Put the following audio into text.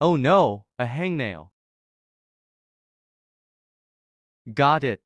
Oh no, a hangnail. Got it.